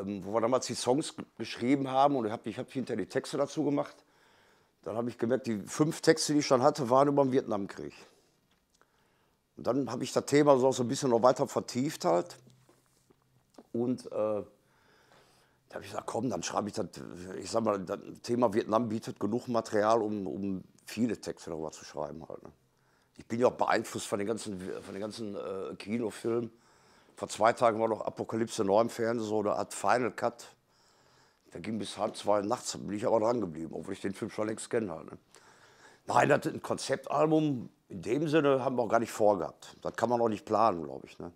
ähm, wo wir damals die Songs geschrieben haben und ich habe ich hab hinter die Texte dazu gemacht. Dann habe ich gemerkt, die fünf Texte, die ich schon hatte, waren über den Vietnamkrieg. Und dann habe ich das Thema so ein bisschen noch weiter vertieft halt. Und äh, da habe ich gesagt, komm, dann schreibe ich das, ich sag mal, das Thema Vietnam bietet genug Material, um, um viele Texte darüber zu schreiben halt. Ne? Ich bin ja auch beeinflusst von den ganzen, von den ganzen äh, Kinofilmen. Vor zwei Tagen war noch Apokalypse neu im Fernsehen, so eine Art Final Cut. Der ging bis halb zwei nachts, bin ich aber dran geblieben, obwohl ich den Film schon längst kenne. Halt, ne? Nein, das ist ein Konzeptalbum, in dem Sinne haben wir auch gar nicht vorgehabt. Das kann man auch nicht planen, glaube ich. Ne?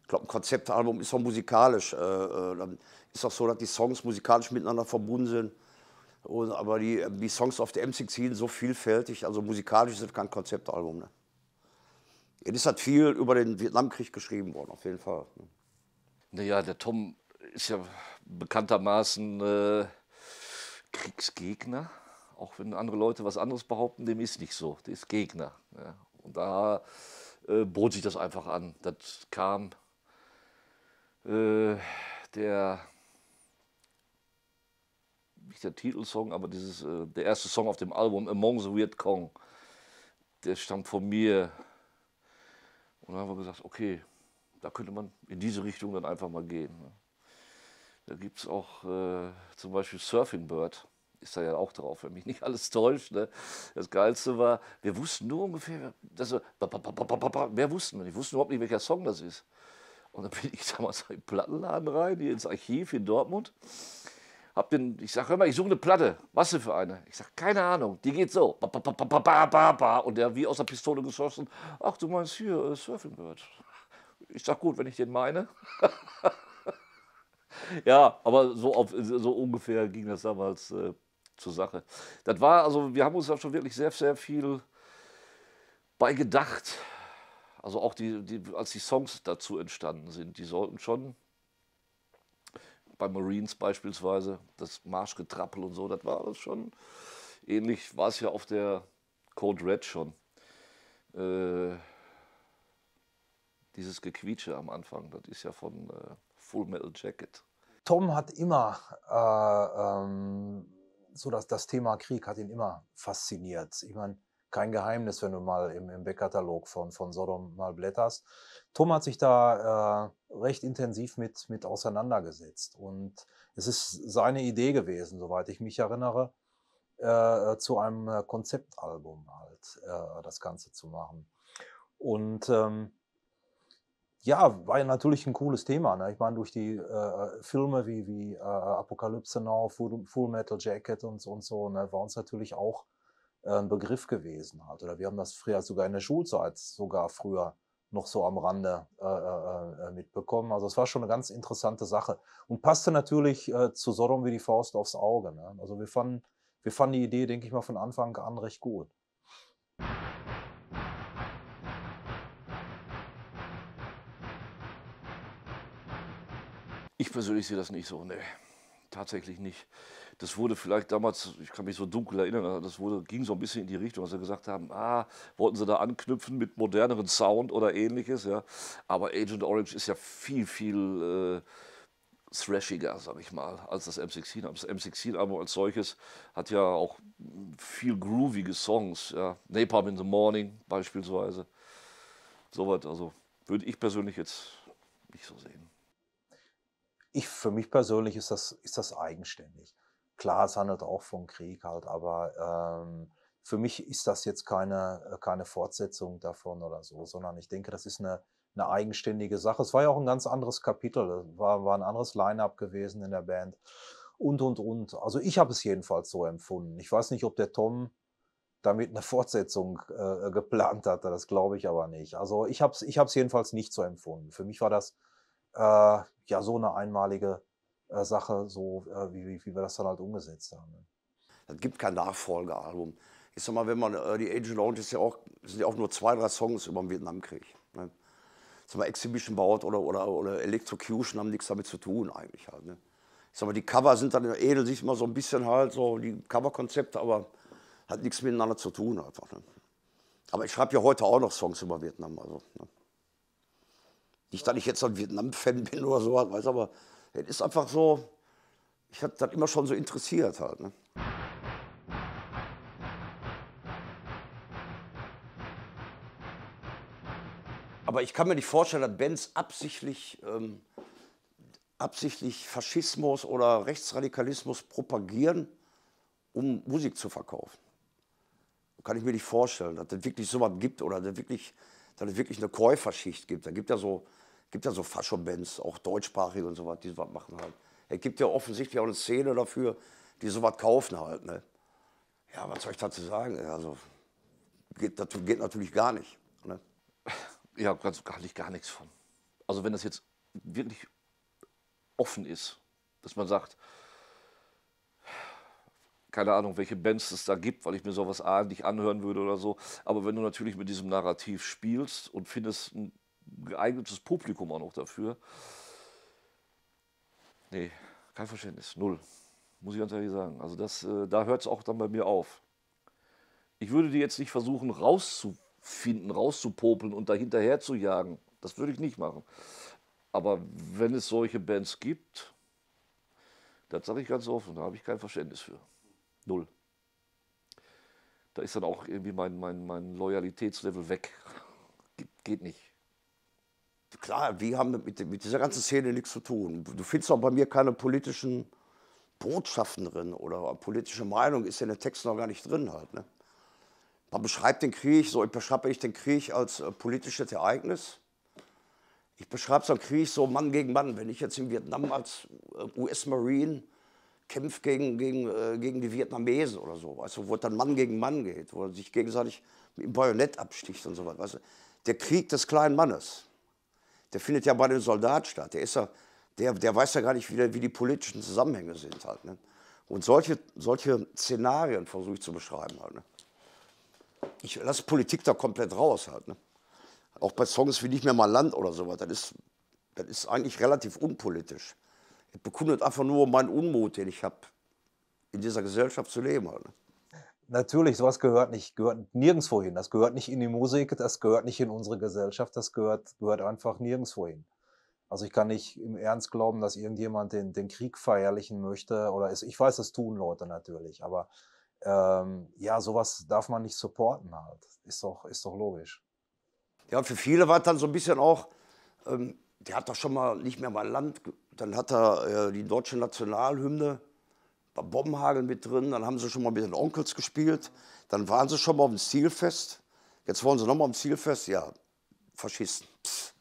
Ich glaube, ein Konzeptalbum ist auch musikalisch. Äh, äh, dann ist auch so, dass die Songs musikalisch miteinander verbunden sind. Und, aber die, die Songs auf der M16 sind so vielfältig, also musikalisch ist das kein Konzeptalbum. Ne? Es halt viel über den Vietnamkrieg geschrieben worden, auf jeden Fall. Ne? Naja, der Tom ist ja bekanntermaßen äh, Kriegsgegner. Auch wenn andere Leute was anderes behaupten, dem ist nicht so. Der ist Gegner. Ja. Und da äh, bot sich das einfach an. Das kam äh, der, nicht der Titelsong, aber dieses, äh, der erste Song auf dem Album, Among the Weird Kong, der stammt von mir. Und dann haben wir gesagt, okay, da könnte man in diese Richtung dann einfach mal gehen. Ne. Da gibt es auch äh, zum Beispiel Surfing Bird ist da ja auch drauf, wenn mich nicht alles täuscht. Ne? Das Geilste war, wir wussten nur ungefähr, dass wir, wer wussten wir nicht, wussten überhaupt nicht, welcher Song das ist. Und dann bin ich damals in den Plattenladen rein, hier ins Archiv in Dortmund. Hab den, ich sag, hör mal, ich suche eine Platte. Was denn für eine? Ich sag, keine Ahnung, die geht so. Und der wie aus der Pistole geschossen. Ach, du meinst hier, äh, Surfing Bird. Ich sag, gut, wenn ich den meine. ja, aber so, auf, so ungefähr ging das damals äh, zur Sache. Das war, also wir haben uns da schon wirklich sehr, sehr viel bei gedacht. Also auch die, die, als die Songs dazu entstanden sind, die sollten schon bei Marines beispielsweise, das Marschgetrappel und so, das war das schon ähnlich, war es ja auf der Code Red schon. Äh, dieses Gequietsche am Anfang, das ist ja von äh, Full Metal Jacket. Tom hat immer äh, ähm so dass das Thema Krieg hat ihn immer fasziniert. Ich meine, kein Geheimnis, wenn du mal im, im Backkatalog von, von Sodom mal blätterst. Tom hat sich da äh, recht intensiv mit, mit auseinandergesetzt. Und es ist seine Idee gewesen, soweit ich mich erinnere, äh, zu einem äh, Konzeptalbum halt äh, das Ganze zu machen. Und ähm, ja, war ja natürlich ein cooles Thema. Ne? Ich meine, durch die äh, Filme wie, wie äh, Apokalypse Now, Full, Full, Metal Jacket und, und so, ne, war uns natürlich auch äh, ein Begriff gewesen. Halt. Oder wir haben das früher sogar in der Schulzeit, sogar früher noch so am Rande äh, äh, äh, mitbekommen. Also es war schon eine ganz interessante Sache. Und passte natürlich äh, zu Sodom wie die Faust aufs Auge. Ne? Also wir fanden, wir fanden die Idee, denke ich mal, von Anfang an recht gut. Ich persönlich sehe das nicht so, nee. Tatsächlich nicht. Das wurde vielleicht damals, ich kann mich so dunkel erinnern, das wurde, ging so ein bisschen in die Richtung, dass sie gesagt haben, ah, wollten sie da anknüpfen mit moderneren Sound oder ähnliches, ja. Aber Agent Orange ist ja viel, viel äh, thrashiger, sag ich mal, als das M16. Das M16-Album als solches hat ja auch viel groovige Songs, ja. Napalm in the Morning beispielsweise. Soweit, also würde ich persönlich jetzt nicht so sehen ich, für mich persönlich ist das, ist das eigenständig. Klar, es handelt auch vom Krieg halt, aber ähm, für mich ist das jetzt keine, äh, keine Fortsetzung davon oder so, sondern ich denke, das ist eine, eine eigenständige Sache. Es war ja auch ein ganz anderes Kapitel, es war, war ein anderes Line-up gewesen in der Band und, und, und. Also ich habe es jedenfalls so empfunden. Ich weiß nicht, ob der Tom damit eine Fortsetzung äh, geplant hatte, das glaube ich aber nicht. Also ich habe es ich jedenfalls nicht so empfunden. Für mich war das äh, ja so eine einmalige äh, Sache, so äh, wie, wie, wie, wir das dann halt umgesetzt haben. Ne? Es gibt kein Nachfolgealbum. Ich sag mal, wenn man äh, die Agent Lounge ist ja auch, sind ja auch nur zwei, drei Songs über den Vietnamkrieg. Ne? Sag mal, Exhibition baut oder, oder, oder Electrocution haben nichts damit zu tun eigentlich halt. Ne? Ich sag mal, die Cover sind dann ähneln sich immer so ein bisschen halt, so die Coverkonzepte, aber hat nichts miteinander zu tun einfach. Ne? Aber ich schreibe ja heute auch noch Songs über Vietnam. Also, ne? Nicht, dass ich jetzt so ein Vietnam-Fan bin oder so, weiß aber Es ist einfach so, ich habe das immer schon so interessiert halt. Ne? Aber ich kann mir nicht vorstellen, dass Bands absichtlich, ähm, absichtlich Faschismus oder Rechtsradikalismus propagieren, um Musik zu verkaufen. Kann ich mir nicht vorstellen, dass es wirklich sowas gibt oder dass, wirklich, dass es wirklich eine Käuferschicht gibt. Da gibt ja so, gibt ja so Fascho-Bands, auch deutschsprachige und sowas, die sowas machen halt. Es gibt ja offensichtlich auch eine Szene dafür, die sowas kaufen halt. Ne? Ja, was soll ich dazu sagen? Also, geht, das geht natürlich gar nicht. Ne? Ja, ganz gar nicht, gar nichts von. Also wenn das jetzt wirklich offen ist, dass man sagt, keine Ahnung, welche Bands es da gibt, weil ich mir sowas nicht anhören würde oder so. Aber wenn du natürlich mit diesem Narrativ spielst und findest geeignetes Publikum auch noch dafür, nee, kein Verständnis, null. Muss ich ganz ehrlich sagen. Also das, äh, da hört es auch dann bei mir auf. Ich würde die jetzt nicht versuchen rauszufinden, rauszupopeln und dahinterher zu jagen. Das würde ich nicht machen. Aber wenn es solche Bands gibt, das sage ich ganz offen, da habe ich kein Verständnis für. Null. Da ist dann auch irgendwie mein, mein, mein Loyalitätslevel weg. Ge geht nicht. Klar, wir haben mit, mit dieser ganzen Szene nichts zu tun. Du findest auch bei mir keine politischen Botschaften drin oder politische Meinung ist in den Texten noch gar nicht drin halt. Ne? Man beschreibt den Krieg, so beschreibe ich den Krieg als äh, politisches Ereignis. Ich beschreibe so einen Krieg so Mann gegen Mann. Wenn ich jetzt in Vietnam als äh, US-Marine kämpft gegen, gegen, äh, gegen die Vietnamesen oder so, weißt du, wo dann Mann gegen Mann geht, wo er sich gegenseitig mit dem Bajonett absticht und so was. Weißt du. Der Krieg des kleinen Mannes, der findet ja bei dem Soldat statt. Der, ist ja, der, der weiß ja gar nicht, wie, der, wie die politischen Zusammenhänge sind. Halt, ne? Und solche, solche Szenarien versuche ich zu beschreiben. Halt, ne? Ich lasse Politik da komplett raus. Halt, ne? Auch bei Songs wie Nicht mehr mal Land oder sowas. Das ist, das ist eigentlich relativ unpolitisch. Es bekundet einfach nur meinen Unmut, den ich habe, in dieser Gesellschaft zu leben. Halt. Ne? Natürlich, sowas gehört nicht, gehört nirgendwo hin. Das gehört nicht in die Musik, das gehört nicht in unsere Gesellschaft, das gehört, gehört einfach nirgendwo hin. Also ich kann nicht im Ernst glauben, dass irgendjemand den, den Krieg verherrlichen möchte. Oder ist, ich weiß, das tun Leute natürlich, aber ähm, ja, sowas darf man nicht supporten halt. Ist doch, ist doch logisch. Ja, für viele war es dann so ein bisschen auch, ähm, der hat doch schon mal nicht mehr mal Land dann hat er äh, die deutsche Nationalhymne, Bombenhagel mit drin, dann haben sie schon mal mit den Onkels gespielt, dann waren sie schon mal auf dem Zielfest, jetzt wollen sie noch mal am Zielfest, ja, Faschisten. Pff,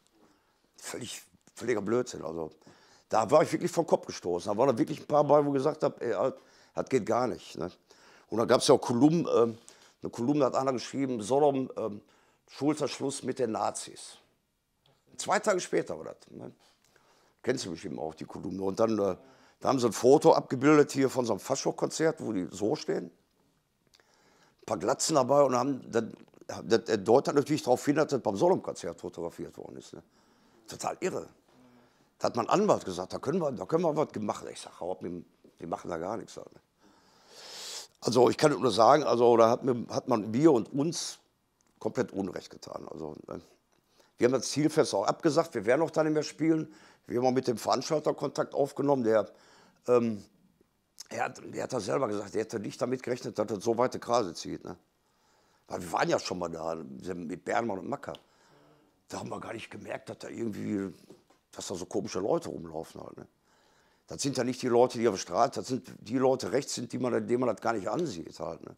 völlig, völliger Blödsinn. Also, da war ich wirklich vom Kopf gestoßen. Da waren da wirklich ein paar bei, wo ich gesagt habe, das geht gar nicht. Ne? Und da gab es ja auch Kolumnen, äh, eine Kolumne hat einer geschrieben, Sodom, äh, Schulterschluss mit den Nazis. Zwei Tage später war das. Ne? Kennst du bestimmt auch, die Kolumne. Und dann äh, da haben sie ein Foto abgebildet hier von so einem Faschok-Konzert, wo die so stehen. Ein paar Glatzen dabei und haben, dann, der deutet natürlich darauf hin, dass das beim Solom-Konzert fotografiert worden ist. Ne? Total irre. Da hat mein Anwalt gesagt, da können wir, da können wir was machen. Ich sage, hau wir machen da gar nichts. Ne? Also ich kann nur sagen, also da hat, mir, hat man wir und uns komplett Unrecht getan. Also, ne? wir haben das Zielfest auch abgesagt, wir werden auch da nicht mehr spielen. Wir haben mit dem Veranstalter Kontakt aufgenommen, der, ähm, er, hat, der hat das selber gesagt, er hätte nicht damit gerechnet, dass das so weite Kreise zieht. Ne? Weil wir waren ja schon mal da mit Bernmann und Macker. Da haben wir gar nicht gemerkt, dass da irgendwie, dass da so komische Leute rumlaufen halt. Ne? Das sind ja nicht die Leute, die auf der Straße, das sind die Leute rechts sind, die man, denen man das gar nicht ansieht halt. Ne?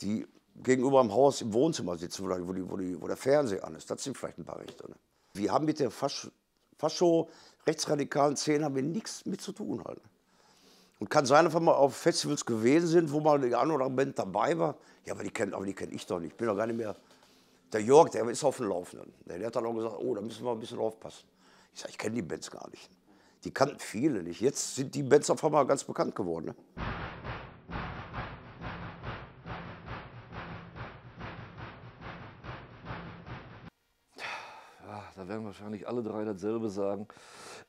Die gegenüber dem Haus im Wohnzimmer sitzen, wo, die, wo, die, wo der Fernseher an ist. Das sind vielleicht ein paar Rechte. Ne? Wir haben mit der Fasch Fascho, rechtsradikalen Szenen haben wir nichts mit zu tun. Halt. Und kann sein, dass wir mal auf Festivals gewesen sind, wo mal die andere Band dabei war. Ja, aber die kenne kenn ich doch nicht. Ich bin doch gar nicht mehr. Der Jörg, der ist auf dem Laufenden. Der, hat dann auch gesagt, oh, da müssen wir ein bisschen aufpassen. Ich sage, ich kenne die Bands gar nicht. Die kannten viele nicht. Jetzt sind die Bands auf einmal ganz bekannt geworden. Ne? Da werden wahrscheinlich alle drei dasselbe sagen,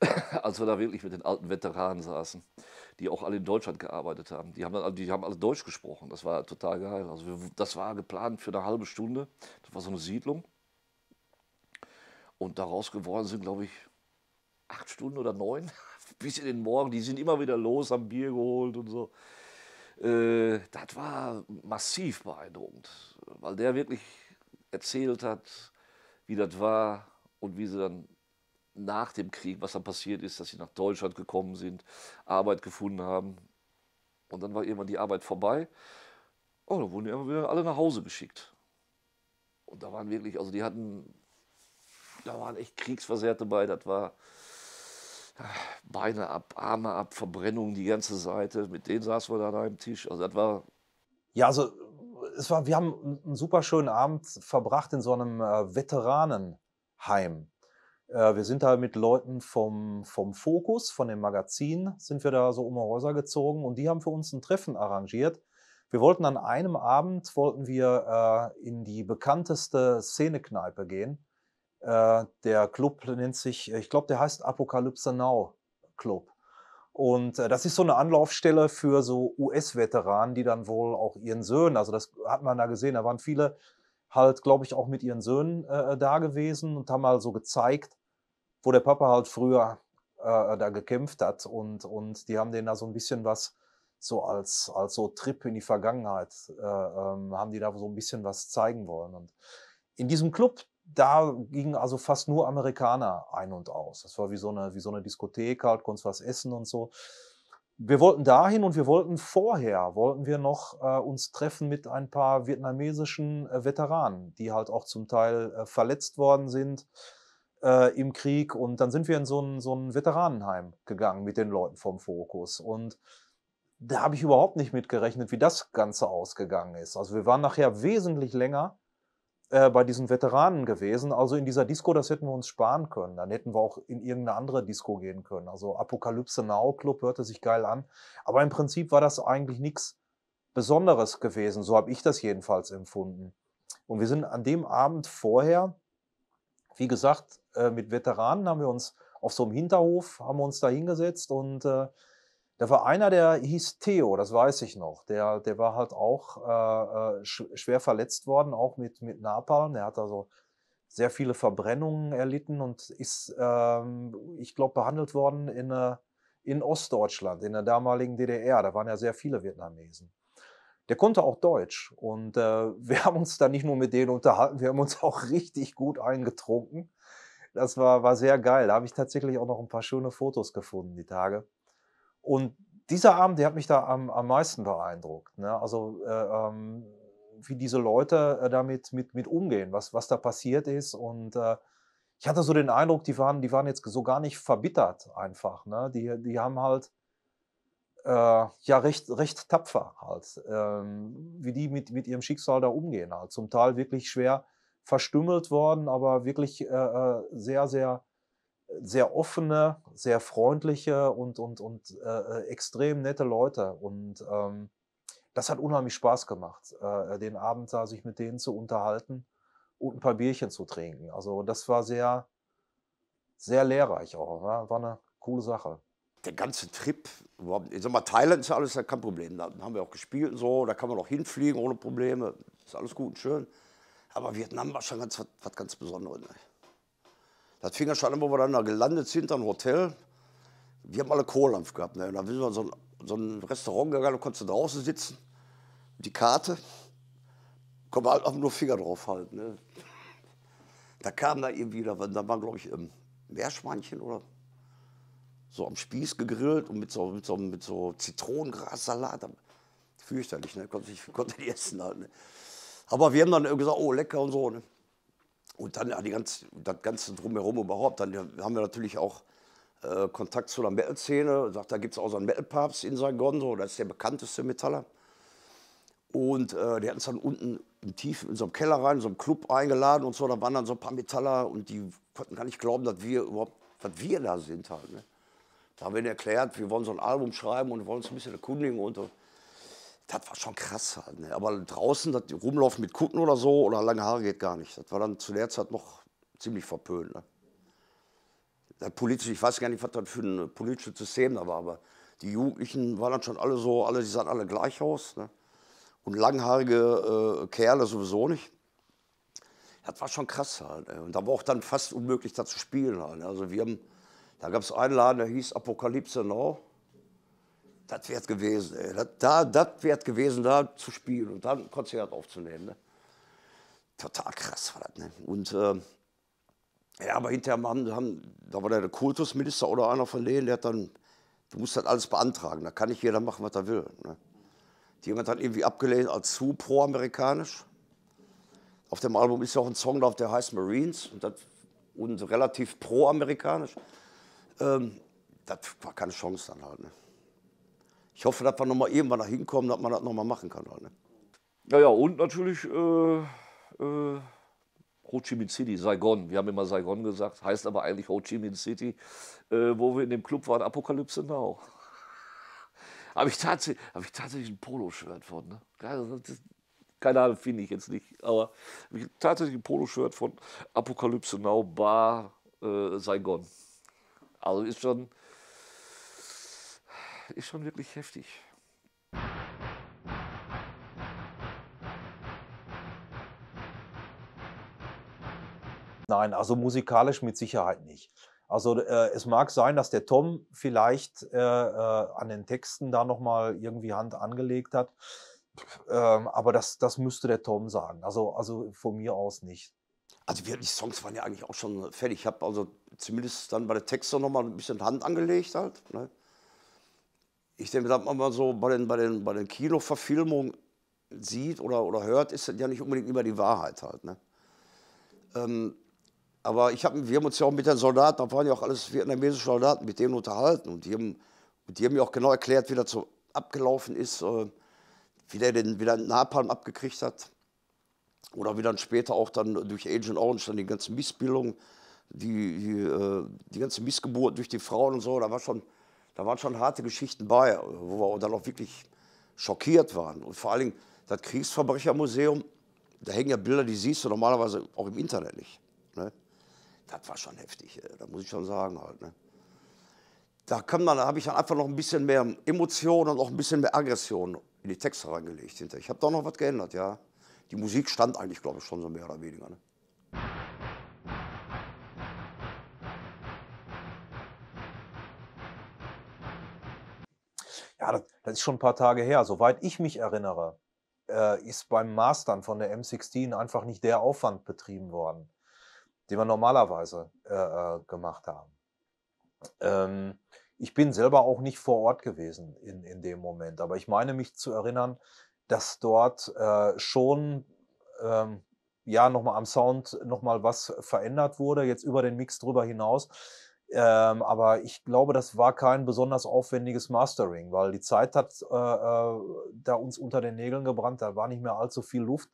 als wir da wirklich mit den alten Veteranen saßen, die auch alle in Deutschland gearbeitet haben. Die haben, dann, die haben alle Deutsch gesprochen, das war total geil. Also wir, das war geplant für eine halbe Stunde, das war so eine Siedlung. Und daraus geworden sind, glaube ich, acht Stunden oder neun, bis in den Morgen. Die sind immer wieder los, haben Bier geholt und so. Äh, das war massiv beeindruckend, weil der wirklich erzählt hat, wie das war und wie sie dann nach dem Krieg, was dann passiert ist, dass sie nach Deutschland gekommen sind, Arbeit gefunden haben. Und dann war irgendwann die Arbeit vorbei. Oh, dann wurden die immer wieder alle nach Hause geschickt. Und da waren wirklich, also die hatten, da waren echt Kriegsversehrte bei, das war Beine ab, Arme ab, Verbrennungen die ganze Seite. Mit denen saßen wir da an einem Tisch. Also das war. Ja, also es war, wir haben einen super schönen Abend verbracht in so einem äh, Veteranenheim. Äh, wir sind da mit Leuten vom, vom Fokus, von dem Magazin, sind wir da so um Häuser gezogen und die haben für uns ein Treffen arrangiert. Wir wollten an einem Abend, wollten wir äh, in die bekannteste Szenekneipe gehen äh, der Club nennt sich, ich glaube, der heißt Apokalypse Now Club. Und äh, das ist so eine Anlaufstelle für so US-Veteranen, die dann wohl auch ihren Söhnen, also das hat man da gesehen, da waren viele halt, glaube ich, auch mit ihren Söhnen äh, da gewesen und haben mal so gezeigt, wo der Papa halt früher äh, da gekämpft hat. Und, und die haben denen da so ein bisschen was so als, als so Trip in die Vergangenheit, äh, ähm, haben die da so ein bisschen was zeigen wollen. Und in diesem Club, da gingen also fast nur Amerikaner ein und aus. Das war wie so eine, wie so eine Diskothek, halt, konntest was essen und so. Wir wollten dahin und wir wollten vorher, wollten wir noch äh, uns treffen mit ein paar vietnamesischen äh, Veteranen, die halt auch zum Teil äh, verletzt worden sind äh, im Krieg. Und dann sind wir in so ein, so ein Veteranenheim gegangen mit den Leuten vom Fokus. Und da habe ich überhaupt nicht mitgerechnet, wie das Ganze ausgegangen ist. Also wir waren nachher wesentlich länger äh, bei diesen Veteranen gewesen. Also in dieser Disco, das hätten wir uns sparen können. Dann hätten wir auch in irgendeine andere Disco gehen können. Also Apokalypse Now Club hörte sich geil an. Aber im Prinzip war das eigentlich nichts Besonderes gewesen. So habe ich das jedenfalls empfunden. Und wir sind an dem Abend vorher, wie gesagt, äh, mit Veteranen haben wir uns auf so einem Hinterhof, haben wir uns da hingesetzt und äh, da war einer, der hieß Theo, das weiß ich noch. Der, der war halt auch äh, äh sch schwer verletzt worden, auch mit, mit Napalm. Der hat also sehr viele Verbrennungen erlitten und ist, ähm, ich glaube, behandelt worden in, äh, in Ostdeutschland, in der damaligen DDR. Da waren ja sehr viele Vietnamesen. Der konnte auch Deutsch und äh, wir haben uns da nicht nur mit denen unterhalten, wir haben uns auch richtig gut eingetrunken. Das war, war sehr geil. Da habe ich tatsächlich auch noch ein paar schöne Fotos gefunden, die Tage. Und dieser Abend, der hat mich da am, am meisten beeindruckt. Ne? Also äh, ähm, wie diese Leute äh, damit mit, mit umgehen, was, was da passiert ist. Und äh, ich hatte so den Eindruck, die waren, die waren jetzt so gar nicht verbittert einfach. Ne? Die, die haben halt äh, ja recht, recht tapfer halt, ähm, wie die mit, mit ihrem Schicksal da umgehen. Halt. Zum Teil wirklich schwer verstümmelt worden, aber wirklich äh, äh, sehr, sehr sehr offene, sehr freundliche und, und, und äh, äh, extrem nette Leute. Und ähm, das hat unheimlich Spaß gemacht, äh, den Abend da sich mit denen zu unterhalten und ein paar Bierchen zu trinken. Also das war sehr, sehr lehrreich auch. Ja? War eine coole Sache. Der ganze Trip, ich sag mal, Thailand ist alles kein Problem. Da haben wir auch gespielt und so, da kann man auch hinfliegen ohne Probleme. Ist alles gut und schön. Aber Vietnam war schon ganz, was ganz Besonderes. Ne? Das fing ja schon an, wo wir dann da gelandet sind, am Hotel. Wir haben alle Kohlampf gehabt. Ne? Und dann sind wir in so ein, so ein Restaurant gegangen, da konntest du draußen sitzen. Die Karte, konnte man halt auch nur Finger drauf halten. Ne? Da kam da irgendwie, da, da war glaube ich ähm, Meerschweinchen oder so am Spieß gegrillt und mit so, mit so, mit so Zitronengrassalat. Fürchterlich, ne? konnte, ich konnte die essen halt. Ne? Aber wir haben dann gesagt, oh lecker und so. Ne? Und dann ja, die ganz, das Ganze drumherum überhaupt. Dann haben wir natürlich auch äh, Kontakt zu der Metal-Szene. Da gibt es auch so einen Metal-Papst in Saigon, so, das ist der bekannteste Metaller. Und äh, der hat uns dann unten im Tiefen in so einem Keller rein, in so einem Club eingeladen und so. Da waren dann so ein paar Metaller und die konnten gar nicht glauben, dass wir überhaupt, dass wir da sind halt. Ne? Da haben wir ihnen erklärt, wir wollen so ein Album schreiben und wollen uns ein bisschen erkundigen und so das war schon krass halt. Ne? Aber draußen, das Rumlaufen mit Kutten oder so oder lange Haare geht gar nicht. Das war dann zu der Zeit noch ziemlich verpönt. Ne? Das politisch, ich weiß gar nicht, was das für ein politisches System da war, aber die Jugendlichen waren dann schon alle so, alle, die sahen alle gleich aus. Ne? Und langhaarige äh, Kerle sowieso nicht. Das war schon krass halt. Ne? Und da war auch dann fast unmöglich, da zu spielen halt. Ne? Also wir haben, Da gab es einen Laden, der hieß Apokalypse Now. Das wäre gewesen, ey. Das, da, das wäre gewesen, da zu spielen und dann ein Konzert aufzunehmen. Ne? Total krass war das. Ne? Und äh, ja, aber hinterher haben, haben, da war der Kultusminister oder einer von denen, der hat dann, du musst das alles beantragen, da kann nicht jeder machen, was er will. Ne? Die haben dann irgendwie abgelehnt als zu pro-amerikanisch. Auf dem Album ist ja auch ein Song drauf, der heißt Marines und, das, und relativ pro-amerikanisch. Ähm, das war keine Chance dann halt. Ne? Ich hoffe, dass wir noch mal irgendwann da hinkommen, dass man das noch mal machen kann. Halt, ne? Ja, ja, und natürlich äh, äh, Ho Chi Minh City, Saigon. Wir haben immer Saigon gesagt, heißt aber eigentlich Ho Chi Minh City, äh, wo wir in dem Club waren, Apokalypse Now. Habe ich, tatsächlich, hab ich tatsächlich ein Poloshirt von. Ne? Keine Ahnung, finde ich jetzt nicht. Aber ich tatsächlich ein Poloshirt von Apokalypse Now Bar äh, Saigon. Also ist schon, ist schon wirklich heftig. Nein, also musikalisch mit Sicherheit nicht. Also äh, es mag sein, dass der Tom vielleicht äh, äh, an den Texten da nochmal irgendwie Hand angelegt hat. Ähm, aber das, das müsste der Tom sagen. Also, also von mir aus nicht. Also die Songs waren ja eigentlich auch schon fertig. Ich habe also zumindest dann bei den Texten nochmal ein bisschen Hand angelegt halt. Ne? Ich denke, dass man so bei den, bei den, bei den Kinoverfilmungen sieht oder, oder hört, ist das ja nicht unbedingt immer die Wahrheit halt. Ne? Ähm, aber ich hab, wir haben uns ja auch mit den Soldaten, da waren ja auch alles vietnamesische Soldaten, mit denen unterhalten. Und die haben, die haben mir auch genau erklärt, wie das so abgelaufen ist, äh, wie der den, wie der Napalm abgekriegt hat. Oder wie dann später auch dann durch Agent Orange dann die ganze Missbildung, die, die, äh, die ganze Missgeburt durch die Frauen und so, da, war schon, da waren schon harte Geschichten bei, wo wir dann auch wirklich schockiert waren. Und vor allen Dingen das Kriegsverbrechermuseum, da hängen ja Bilder, die siehst du normalerweise auch im Internet nicht. Ne? das war schon heftig, äh, da muss ich schon sagen halt. Ne? Da, da habe ich dann einfach noch ein bisschen mehr Emotion und auch ein bisschen mehr Aggression in die Texte reingelegt. Hinter. Ich habe da noch was geändert, ja. Die Musik stand eigentlich, glaube ich, schon so mehr oder weniger. Ne? Ja, das, das, ist schon ein paar Tage her. Soweit ich mich erinnere, äh, ist beim Mastern von der M16 einfach nicht der Aufwand betrieben worden die wir normalerweise äh, äh, gemacht haben. Ähm, ich bin selber auch nicht vor Ort gewesen in, in dem Moment, aber ich meine mich zu erinnern, dass dort äh, schon ähm, ja nochmal am Sound nochmal was verändert wurde, jetzt über den Mix drüber hinaus. Ähm, aber ich glaube, das war kein besonders aufwendiges Mastering, weil die Zeit hat äh, äh, da uns unter den Nägeln gebrannt, da war nicht mehr allzu viel Luft.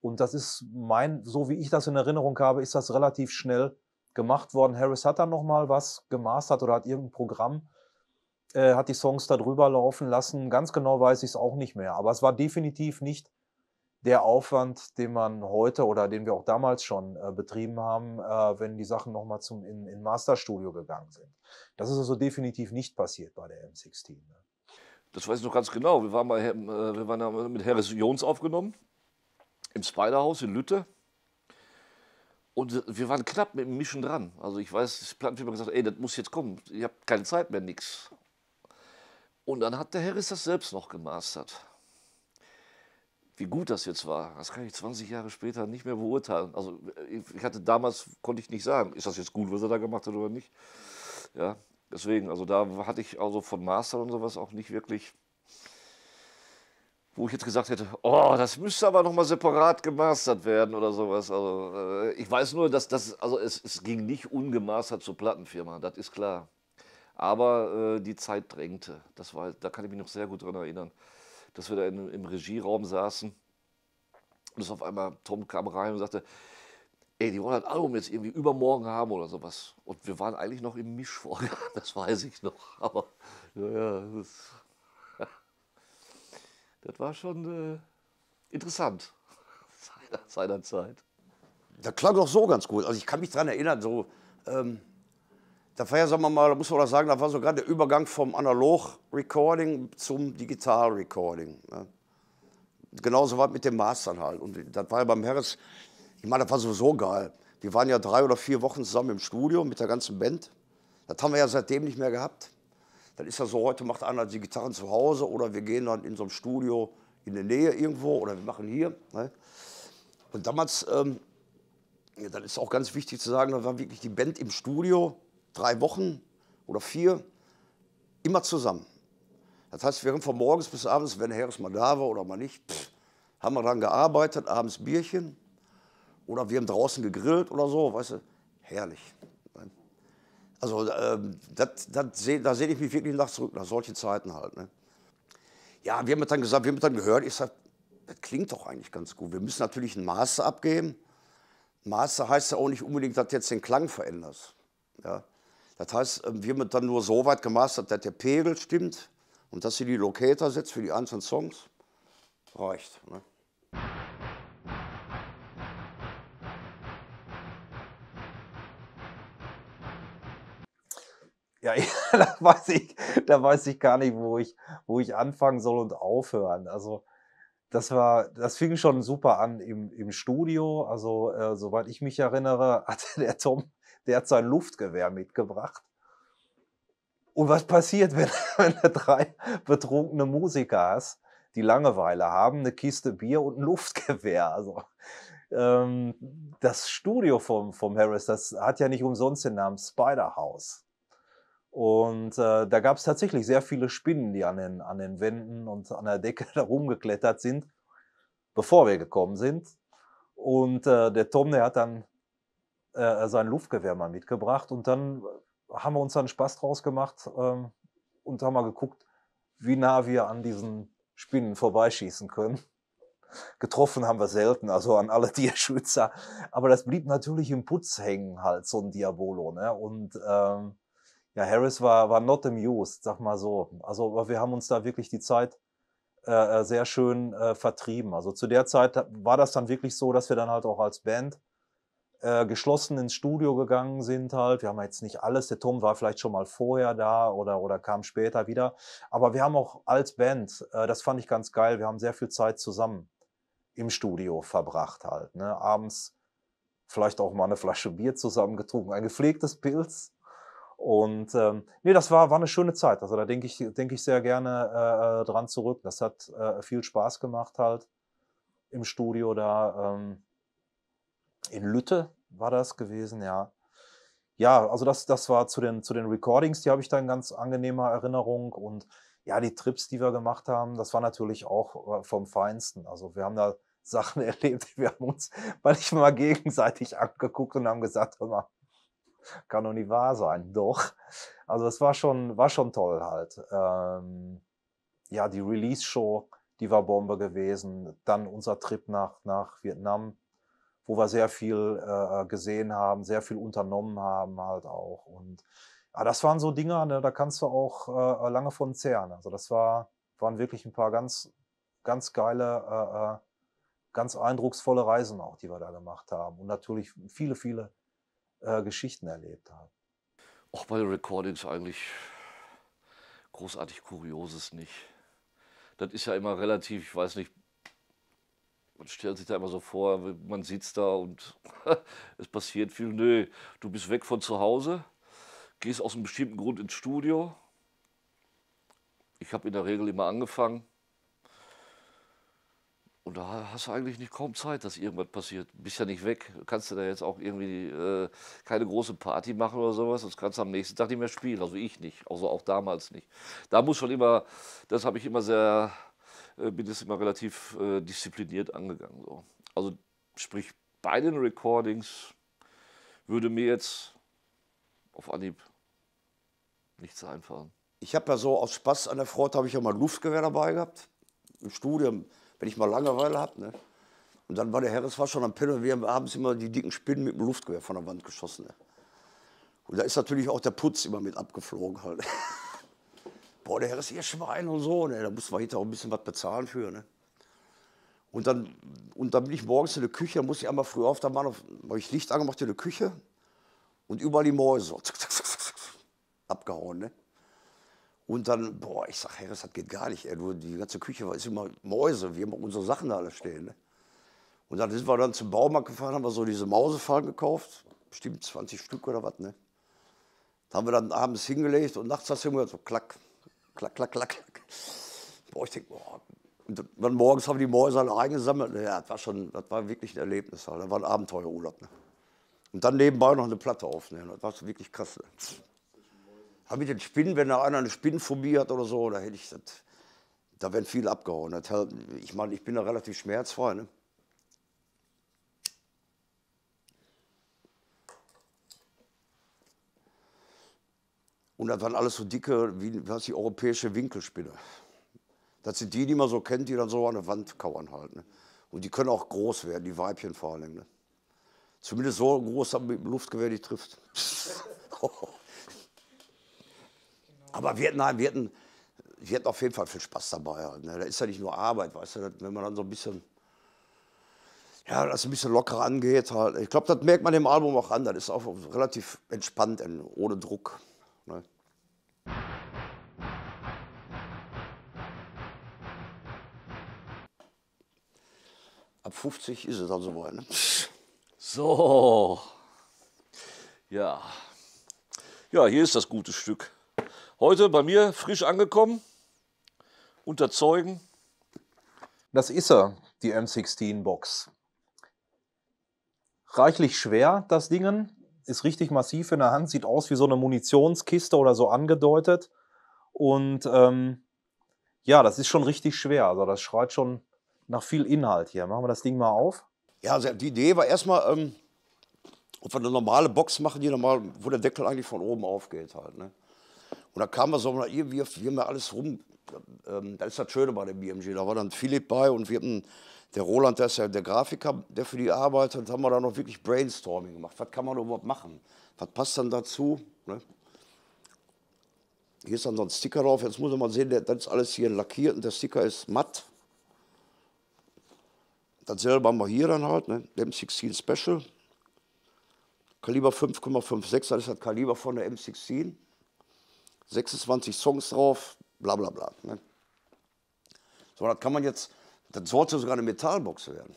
Und das ist mein, so wie ich das in Erinnerung habe, ist das relativ schnell gemacht worden. Harris hat dann nochmal was gemastert oder hat irgendein Programm, äh, hat die Songs da drüber laufen lassen. Ganz genau weiß ich es auch nicht mehr. Aber es war definitiv nicht der Aufwand, den man heute oder den wir auch damals schon äh, betrieben haben, äh, wenn die Sachen nochmal zum in, in Masterstudio gegangen sind. Das ist also definitiv nicht passiert bei der M16. Ne? Das weiß ich noch ganz genau. Wir waren, bei, äh, wir waren mit Harris Jones aufgenommen im Spiderhaus in Lütte. Und wir waren knapp mit dem Mischen dran. Also ich weiß, das Plattenfirma gesagt, ey, das muss jetzt kommen. Ihr habt keine Zeit mehr, nix. Und dann hat der Harris das selbst noch gemastert. Wie gut das jetzt war, das kann ich 20 Jahre später nicht mehr beurteilen. Also ich hatte damals, konnte ich nicht sagen, ist das jetzt gut, was er da gemacht hat oder nicht. Ja, deswegen, also da hatte ich also von Master und sowas auch nicht wirklich wo ich jetzt gesagt hätte, oh, das müsste aber nochmal separat gemastert werden oder sowas. Also, äh, ich weiß nur, dass das, also es, es, ging nicht ungemastert zur Plattenfirma, das ist klar. Aber äh, die Zeit drängte. Das war, da kann ich mich noch sehr gut daran erinnern, dass wir da in, im Regieraum saßen und es auf einmal Tom kam rein und sagte, ey, die wollen das Album jetzt irgendwie übermorgen haben oder sowas. Und wir waren eigentlich noch im Mischvorgang, das weiß ich noch. Aber naja, das das war schon äh, interessant seiner, Zeit. Das klang doch so ganz gut. Also ich kann mich daran erinnern, so, ähm, da war ja, sagen wir mal, da muss man auch sagen, da war sogar der Übergang vom Analog-Recording zum Digital-Recording. Ne? Genauso war es mit dem Mastern halt. Und das war ja beim Harris, ich meine, das war sowieso geil. Wir waren ja drei oder vier Wochen zusammen im Studio mit der ganzen Band. Das haben wir ja seitdem nicht mehr gehabt. Dann ist ja so, heute macht einer die Gitarren zu Hause oder wir gehen dann in so einem Studio in der Nähe irgendwo oder wir machen hier. Ne? Und damals, ähm, ja, dann ist auch ganz wichtig zu sagen, da war wirklich die Band im Studio, drei Wochen oder vier, immer zusammen. Das heißt, wir haben von morgens bis abends, wenn Harris mal da war oder mal nicht, pff, haben wir daran gearbeitet, abends Bierchen oder wir haben draußen gegrillt oder so, weißt du, herrlich. Also ähm, das, das seh, da sehne ich mich wirklich nach zurück, nach solchen Zeiten halt. Ne? Ja, wir haben dann gesagt, wir haben dann gehört, ich sage, das klingt doch eigentlich ganz gut. Wir müssen natürlich ein Master abgeben. Master heißt ja auch nicht unbedingt, dass du jetzt den Klang veränderst. Ja? Das heißt, ähm, wir haben dann nur so weit gemastert, dass der Pegel stimmt und dass sie die Locator setzt für die einzelnen Songs. Reicht. Ne? Ja, da weiß ich, da weiß ich gar nicht, wo ich, wo ich anfangen soll und aufhören. Also das war, das fing schon super an im, im Studio. Also äh, soweit ich mich erinnere, hatte der Tom, der hat sein Luftgewehr mitgebracht. Und was passiert, wenn, du drei betrunkene Musiker hast, die Langeweile haben, eine Kiste Bier und ein Luftgewehr? Also ähm, das Studio vom, vom Harris, das hat ja nicht umsonst den Namen Spider House. Und äh, da gab es tatsächlich sehr viele Spinnen, die an den, an den Wänden und an der Decke da rumgeklettert sind, bevor wir gekommen sind. Und äh, der Tom, der hat dann äh, sein Luftgewehr mal mitgebracht und dann haben wir uns dann Spaß draus gemacht ähm, und haben mal geguckt, wie nah wir an diesen Spinnen vorbeischießen können. Getroffen haben wir selten, also an alle Tierschützer. Aber das blieb natürlich im Putz hängen, halt, so ein Diabolo. Ne? Und ähm, ja, Harris war, war not amused, sag mal so. Also wir haben uns da wirklich die Zeit äh, äh, sehr schön äh, vertrieben. Also zu der Zeit war das dann wirklich so, dass wir dann halt auch als Band äh, geschlossen ins Studio gegangen sind halt. Wir haben jetzt nicht alles, der Tom war vielleicht schon mal vorher da oder, oder kam später wieder. Aber wir haben auch als Band, äh, das fand ich ganz geil, wir haben sehr viel Zeit zusammen im Studio verbracht halt. Ne? Abends vielleicht auch mal eine Flasche Bier zusammen getrunken, ein gepflegtes Pilz und ähm, nee, das war, war eine schöne Zeit. Also da denke ich, denke ich sehr gerne äh, äh, dran zurück. Das hat äh, viel Spaß gemacht halt im Studio da. Ähm, in Lütte war das gewesen, ja. Ja, also das, das war zu den, zu den Recordings, die habe ich da in ganz angenehmer Erinnerung. Und ja, die Trips, die wir gemacht haben, das war natürlich auch äh, vom Feinsten. Also wir haben da Sachen erlebt, wir haben uns manchmal gegenseitig angeguckt und haben gesagt, hör mal, kann doch nicht wahr sein. Doch. Also es war schon, war schon toll halt. Ähm, ja, die Release-Show, die war Bombe gewesen. Dann unser Trip nach, nach Vietnam, wo wir sehr viel äh, gesehen haben, sehr viel unternommen haben halt auch. Und ja, das waren so Dinge, ne, da kannst du auch äh, lange von zehren. Also das war, waren wirklich ein paar ganz, ganz geile, äh, äh ganz eindrucksvolle Reisen auch, die wir da gemacht haben. Und natürlich viele, viele äh, Geschichten erlebt haben. Auch bei Recordings eigentlich großartig Kurioses nicht. Das ist ja immer relativ, ich weiß nicht, man stellt sich da immer so vor, man sitzt da und es passiert viel. Nö, du bist weg von zu Hause, gehst aus einem bestimmten Grund ins Studio. Ich habe in der Regel immer angefangen, und da hast du eigentlich nicht kaum Zeit, dass irgendwas passiert. Du bist ja nicht weg. Kannst du da jetzt auch irgendwie äh, keine große Party machen oder sowas. Das kannst du am nächsten Tag nicht mehr spielen. Also ich nicht. Also auch damals nicht. Da muss schon immer, das habe ich immer sehr, bin das immer relativ äh, diszipliniert angegangen. So. Also sprich, bei den Recordings würde mir jetzt auf Anhieb nichts einfallen. Ich habe ja so aus Spaß an der Freude habe ich ja mal ein Luftgewehr dabei gehabt. Im Studium wenn ich mal Langeweile habe. Ne? Und dann war der Herr, es war schon am Pennen, wir haben abends immer die dicken Spinnen mit dem Luftgewehr von der Wand geschossen. Ne? Und da ist natürlich auch der Putz immer mit abgeflogen halt. Boah, der Herr ist hier Schwein und so. Ne? Da mussten wir hinterher auch ein bisschen was bezahlen für. Ne? Und, dann, und dann bin ich morgens in der Küche, da muss ich einmal früh auf, da habe ich Licht angemacht in der Küche und überall die Mäuse. Abgehauen, ne? Und dann, boah, ich sag, Harris, das geht gar nicht. Ey. Die ganze Küche ist immer Mäuse, wir haben unsere Sachen da alle stehen. Ne? Und dann sind wir dann zum Baumarkt gefahren, haben wir so diese Mausefallen gekauft, bestimmt 20 Stück oder was. Ne? Da haben wir dann abends hingelegt und nachts hast du immer so klack, klack, klack, klack. klack. Boah, ich denke, boah. Und dann morgens haben die Mäuse alle eingesammelt. Ja, das war schon, das war wirklich ein Erlebnis. Das war ein Abenteuerurlaub. Ne? Und dann nebenbei noch eine Platte aufnehmen. Das war schon wirklich krass. Ne? Aber mit den Spinnen, wenn da einer eine Spinnenphobie hat oder so, da hätte ich das, da werden viele abgehauen. Das, ich meine, ich bin da relativ schmerzfrei. Ne? Und das waren alles so dicke, wie was die europäische Winkelspinne. Das sind die, die man so kennt, die dann so an der Wand kauern halt. Ne? Und die können auch groß werden, die Weibchen vor allem. Ne? Zumindest so groß, dass man mit dem Luftgewehr die trifft. Aber wir hatten, wir, hatten, wir hatten auf jeden Fall viel Spaß dabei. Halt, ne? Da ist ja nicht nur Arbeit, weißt du, wenn man dann so ein bisschen, ja, das ein bisschen locker angeht. Halt. Ich glaube, das merkt man dem Album auch an. Das ist auch relativ entspannt, ohne Druck. Ne? Ab 50 ist es dann soweit. Ne? So. Ja. Ja, hier ist das gute Stück. Heute bei mir frisch angekommen. Unter Zeugen. Das ist er, die M16-Box. Reichlich schwer, das Ding ist richtig massiv in der Hand, sieht aus wie so eine Munitionskiste oder so angedeutet. Und ähm, ja, das ist schon richtig schwer. Also das schreit schon nach viel Inhalt hier. Machen wir das Ding mal auf. Ja, also die Idee war erstmal, ähm, ob wir eine normale Box machen, die normal, wo der Deckel eigentlich von oben aufgeht halt. Ne? Und da kam wir so, irgendwie, wir haben ja alles rum. Ähm, das ist das Schöne bei der BMG. Da war dann Philipp bei und wir hatten der Roland, der ist ja der Grafiker, der für die arbeitet, haben wir da noch wirklich Brainstorming gemacht. Was kann man überhaupt machen? Was passt dann dazu? Ne? Hier ist dann so ein Sticker drauf. Jetzt muss man sehen, das ist alles hier lackiert und der Sticker ist matt. Dasselbe haben wir hier dann halt, ne? M16 Special. Kaliber 5,56, das ist das Kaliber von der M16. 26 Songs drauf, bla bla bla. Ne? So, das kann man jetzt das sollte sogar eine Metallbox werden.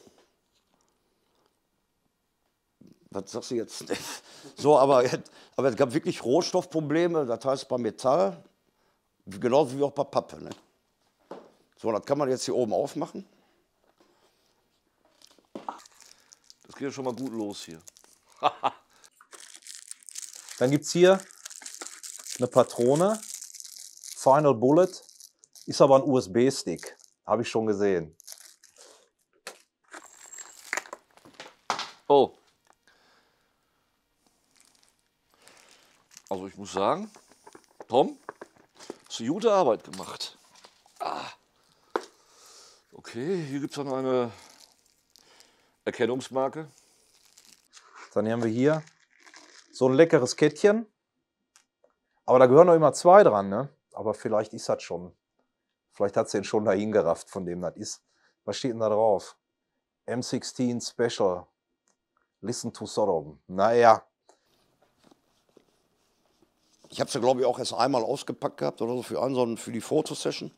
Was sagst du jetzt? so, aber, aber es gab wirklich Rohstoffprobleme, das heißt bei Metall, genauso wie auch bei Pappe. Ne? So, das kann man jetzt hier oben aufmachen. Das geht ja schon mal gut los hier. Dann gibt es hier eine Patrone, Final Bullet, ist aber ein USB-Stick, habe ich schon gesehen. Oh. Also ich muss sagen, Tom, hast du gute Arbeit gemacht. Ah. Okay, hier gibt es dann eine Erkennungsmarke. Dann haben wir hier so ein leckeres Kettchen. Aber da gehören noch immer zwei dran, ne? Aber vielleicht ist das schon. Vielleicht hat es den schon dahin gerafft, von dem das ist. Was steht denn da drauf? M16 Special. Listen to Sodom. Naja. Ich habe es ja, glaube ich, auch erst einmal ausgepackt gehabt oder so für, einen, für die Fotosession.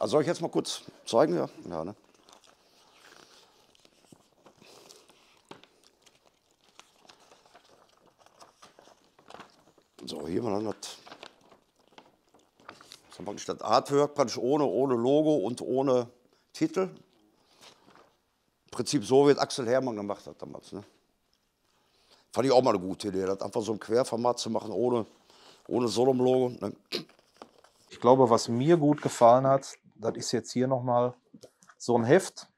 Also soll ich jetzt mal kurz zeigen? Ja, ja ne? So, hier mal das. Das ist Artwork praktisch ohne, ohne Logo und ohne Titel. Im Prinzip so, wie Axel Hermann gemacht hat damals. Ne? Fand ich auch mal eine gute Idee, das einfach so ein Querformat zu machen, ohne, ohne Solom-Logo. Ne? Ich glaube, was mir gut gefallen hat, das ist jetzt hier nochmal so ein Heft,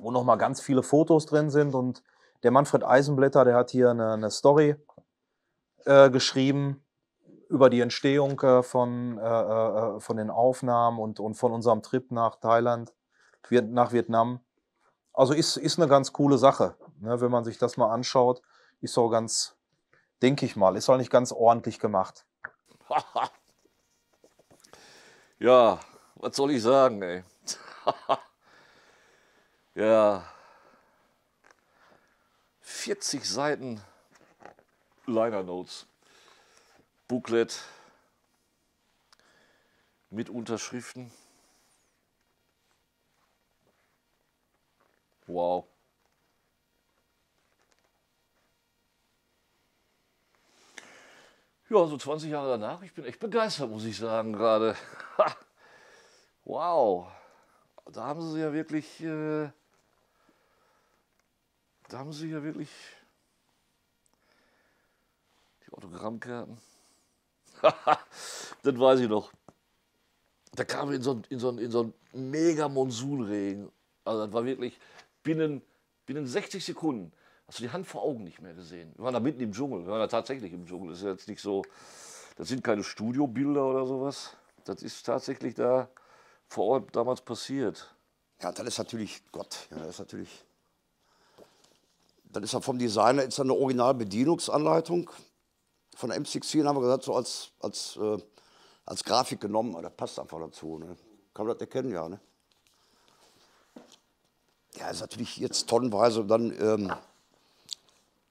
wo nochmal ganz viele Fotos drin sind. Und der Manfred Eisenblätter, der hat hier eine, eine Story äh, geschrieben über die Entstehung äh, von, äh, äh, von den Aufnahmen und, und von unserem Trip nach Thailand, nach Vietnam. Also ist, ist eine ganz coole Sache, ne, wenn man sich das mal anschaut. Ist so ganz, denke ich mal, ist auch nicht ganz ordentlich gemacht. ja, was soll ich sagen, ey? ja. 40 Seiten Liner Notes. Booklet mit Unterschriften. Wow. Ja, so 20 Jahre danach, ich bin echt begeistert, muss ich sagen, gerade. wow. Da haben sie ja wirklich. Äh, da haben sie ja wirklich. Die Autogrammkarten. das weiß ich noch. Da kam in so einen in so in so ein mega Monsunregen. Also das war wirklich binnen, binnen 60 Sekunden hast du die Hand vor Augen nicht mehr gesehen. Wir waren da mitten im Dschungel. Wir waren da tatsächlich im Dschungel. Das ist jetzt nicht so, das sind keine Studiobilder oder sowas. Das ist tatsächlich da vor Ort damals passiert. Ja, das ist natürlich Gott. Ja, das ist natürlich. Das ist ja vom Designer ist eine Originalbedienungsanleitung von der M16 haben wir gesagt, so als, als, äh, als Grafik genommen. Das passt einfach dazu. Ne? Kann man das erkennen, ja. Ne? Ja, ist natürlich jetzt tonnenweise dann. Ähm,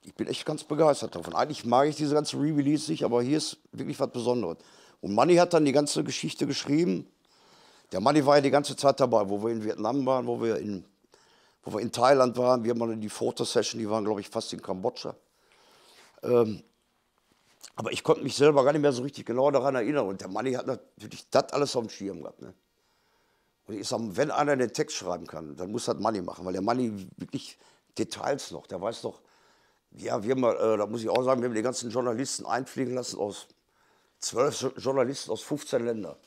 ich bin echt ganz begeistert davon. Eigentlich mag ich diese ganze Re-Release nicht, aber hier ist wirklich was Besonderes. Und Manny hat dann die ganze Geschichte geschrieben. Der Manny war ja die ganze Zeit dabei, wo wir in Vietnam waren, wo wir in, wo wir in Thailand waren. Wir haben mal die Fotosession, die waren, glaube ich, fast in Kambodscha. Ähm, aber ich konnte mich selber gar nicht mehr so richtig genau daran erinnern. Und der Manni hat natürlich das alles auf dem Schirm gehabt. Ne? Und ich sage, wenn einer den Text schreiben kann, dann muss das Manni machen, weil der Manni wirklich Details noch, der weiß doch, ja, wir haben, äh, da muss ich auch sagen, wir haben die ganzen Journalisten einfliegen lassen aus zwölf Journalisten aus 15 Ländern.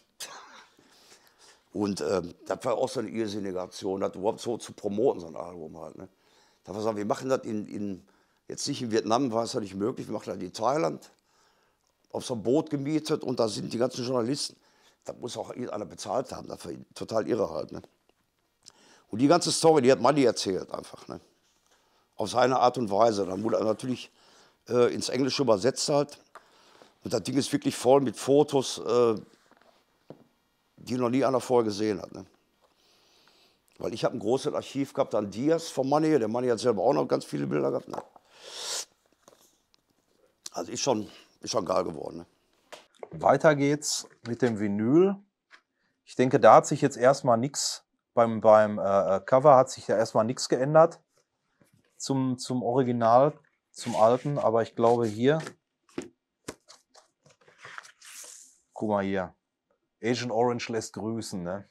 Und ähm, das war auch so eine irrsinnige Aktion, das überhaupt so zu promoten, so ein Album halt. Ne? Da wir sagen, wir machen das in, in, jetzt nicht in Vietnam, war es ja nicht möglich, wir machen das in Thailand, auf so ein Boot gemietet und da sind die ganzen Journalisten. Da muss auch einer bezahlt haben, das war total irre halt. Ne? Und die ganze Story, die hat Manni erzählt einfach. Ne? auf seine Art und Weise. Dann wurde er natürlich äh, ins Englische übersetzt halt. Und das Ding ist wirklich voll mit Fotos, äh, die noch nie einer vorher gesehen hat. Ne? Weil ich habe ein großes Archiv gehabt an Diaz vom Money. Der Money hat selber auch noch ganz viele Bilder gehabt. Ne? Also ist schon, ist schon geil geworden. Ne? Weiter geht's mit dem Vinyl. Ich denke, da hat sich jetzt erstmal nichts beim, beim äh, äh Cover hat sich ja erstmal nichts geändert zum, zum Original, zum alten, aber ich glaube hier, guck mal hier, Agent Orange lässt grüßen, ne?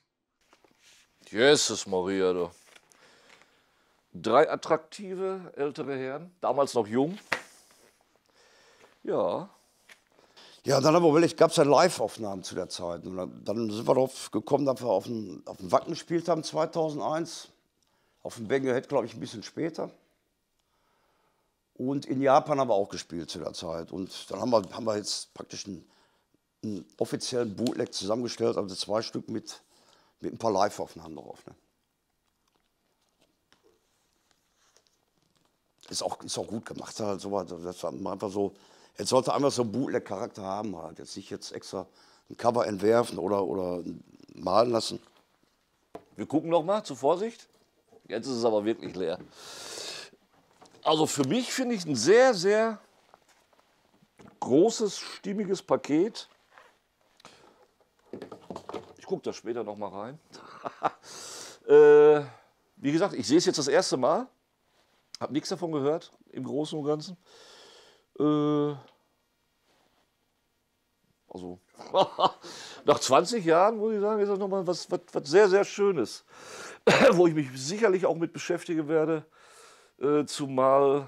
Jesus Maria, du. Drei attraktive ältere Herren, damals noch jung. Ja. Ja, dann aber wirklich gab es ja Live-Aufnahmen zu der Zeit. Und dann, dann sind wir darauf gekommen, dass wir auf dem, auf dem Wacken gespielt haben 2001. Auf dem Bengehead, glaube ich, ein bisschen später. Und in Japan haben wir auch gespielt zu der Zeit. Und dann haben wir, haben wir jetzt praktisch einen, einen offiziellen Bootleg zusammengestellt, also zwei Stück mit, mit ein paar Live-Aufnahmen drauf. Ne? Ist auch, ist auch gut gemacht halt, so, das einfach so, jetzt sollte einfach so einen Bootleg-Charakter haben halt, jetzt nicht jetzt extra ein Cover entwerfen oder, oder malen lassen. Wir gucken noch mal zur Vorsicht. Jetzt ist es aber wirklich leer. Also für mich finde ich ein sehr, sehr großes, stimmiges Paket. Gucke da später noch mal rein. äh, wie gesagt, ich sehe es jetzt das erste Mal. Habe nichts davon gehört im Großen und Ganzen. Äh, also nach 20 Jahren muss ich sagen, ist das nochmal was, was, was sehr, sehr Schönes, wo ich mich sicherlich auch mit beschäftigen werde. Äh, zumal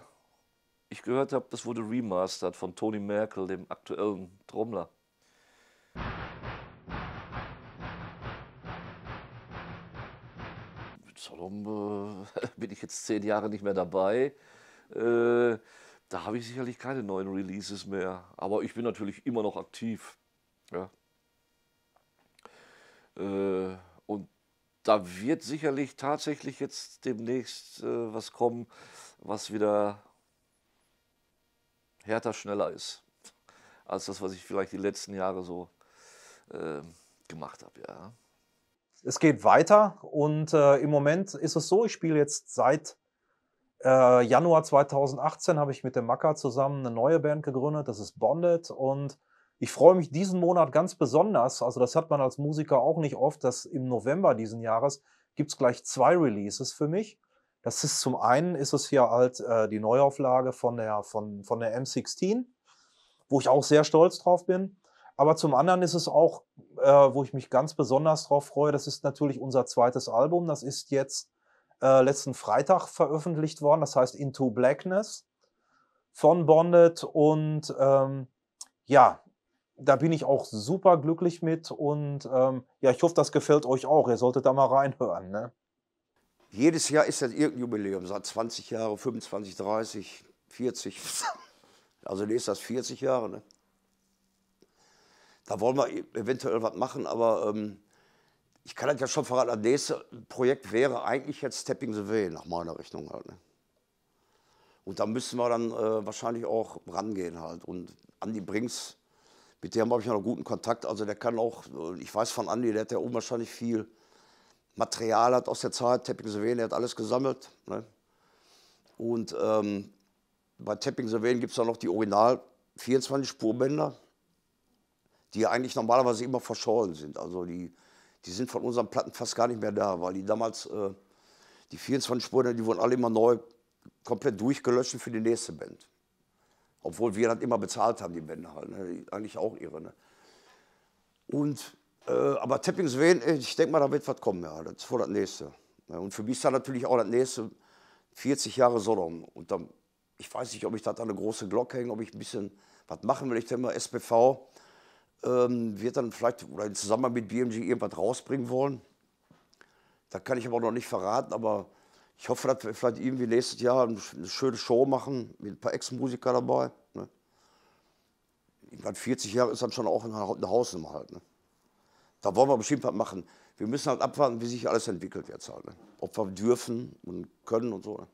ich gehört habe, das wurde remastered von Tony Merkel, dem aktuellen Trommler. Solom äh, bin ich jetzt zehn Jahre nicht mehr dabei. Äh, da habe ich sicherlich keine neuen Releases mehr. Aber ich bin natürlich immer noch aktiv. Ja. Äh, und da wird sicherlich tatsächlich jetzt demnächst äh, was kommen, was wieder härter, schneller ist, als das, was ich vielleicht die letzten Jahre so äh, gemacht habe. Ja. Es geht weiter und äh, im Moment ist es so, ich spiele jetzt seit äh, Januar 2018 habe ich mit dem Macker zusammen eine neue Band gegründet, das ist Bonded und ich freue mich diesen Monat ganz besonders, also das hat man als Musiker auch nicht oft, dass im November diesen Jahres gibt es gleich zwei Releases für mich. Das ist zum einen ist es hier halt äh, die Neuauflage von der, von, von der M16. wo ich auch sehr stolz drauf bin. Aber zum anderen ist es auch, äh, wo ich mich ganz besonders drauf freue, das ist natürlich unser zweites Album. Das ist jetzt äh, letzten Freitag veröffentlicht worden. Das heißt Into Blackness von Bonded. Und ähm, ja, da bin ich auch super glücklich mit. Und ähm, ja, ich hoffe, das gefällt euch auch. Ihr solltet da mal reinhören. Ne? Jedes Jahr ist das irgendein Jubiläum. Seit 20 Jahre, 25, 30, 40. Also nächstes das 40 Jahre. Ne? Da wollen wir eventuell was machen, aber ähm, ich kann das ja schon verraten, das nächste Projekt wäre eigentlich jetzt Stepping the Way, nach meiner Rechnung halt. Ne? Und da müssen wir dann äh, wahrscheinlich auch rangehen halt. Und Andi Brinks, mit dem habe ich noch guten Kontakt. Also der kann auch, ich weiß von Andi, der hat ja unwahrscheinlich viel Material hat aus der Zeit, Tapping the Way, der hat alles gesammelt. Ne? Und ähm, bei Tapping the Way gibt es dann noch die Original 24 Spurbänder die eigentlich normalerweise immer verschollen sind. Also die, die sind von unseren Platten fast gar nicht mehr da, weil die damals, äh, die 24 Spuren, die wurden alle immer neu komplett durchgelöscht für die nächste Band. Obwohl wir das immer bezahlt haben, die Bände halt. Ne? Eigentlich auch ihre. Ne? Und, äh, aber Tapping Sven, ich denke mal, da wird was kommen, ja. Das ist vor das nächste. Ne? Und für mich ist da natürlich auch das nächste 40 Jahre Sodom. Und dann, ich weiß nicht, ob ich da eine große Glocke hänge, ob ich ein bisschen was machen will. Ich denke mal, SPV ähm, wird dann vielleicht oder in Zusammenhang mit BMG irgendwas rausbringen wollen. Da kann ich aber noch nicht verraten, aber ich hoffe, dass wir vielleicht irgendwie nächstes Jahr eine schöne Show machen mit ein paar Ex-Musiker dabei. Ne? 40 Jahre ist dann schon auch eine Hausnummer halt. Ne? Da wollen wir bestimmt was machen. Wir müssen halt abwarten, wie sich alles entwickelt jetzt halt. Ne? Ob wir dürfen und können und so. Ne?